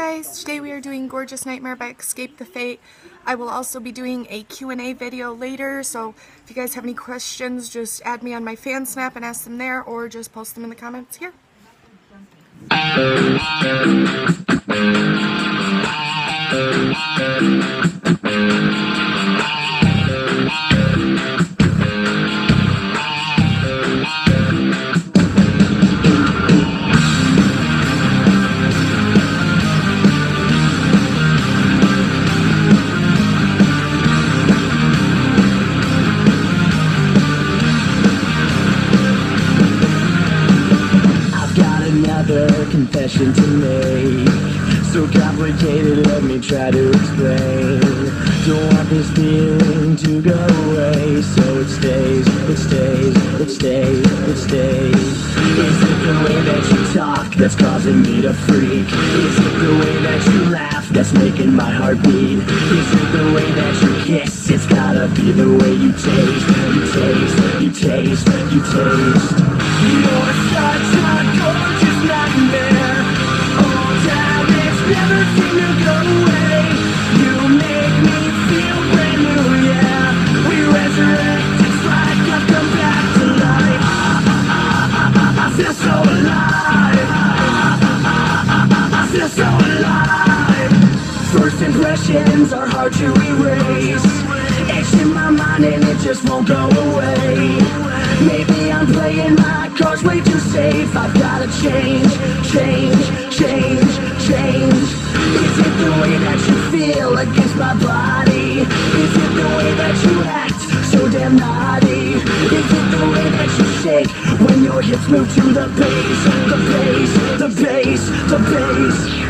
guys, today we are doing Gorgeous Nightmare by Escape the Fate. I will also be doing a Q&A video later, so if you guys have any questions, just add me on my fan snap and ask them there, or just post them in the comments here. Another confession to make. So complicated, let me try to explain. Don't want this feeling to go away, so it stays, it stays, it stays, it stays. Is it the way that you talk that's causing me to freak? Is it the way that you laugh that's making my heart beat? Is it the way that you kiss? It's gotta be the way you taste, you taste, you taste, you taste. You're First impressions are hard to erase. It's in my mind and it just won't go away. Maybe I'm playing my cards way too safe. I've gotta change, change, change, change. Is it the way that you feel against my body? Is it the way that you act so damn naughty? Is it the way that you shake when your hips move to the bass, the bass, the bass, the bass?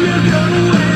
to go away.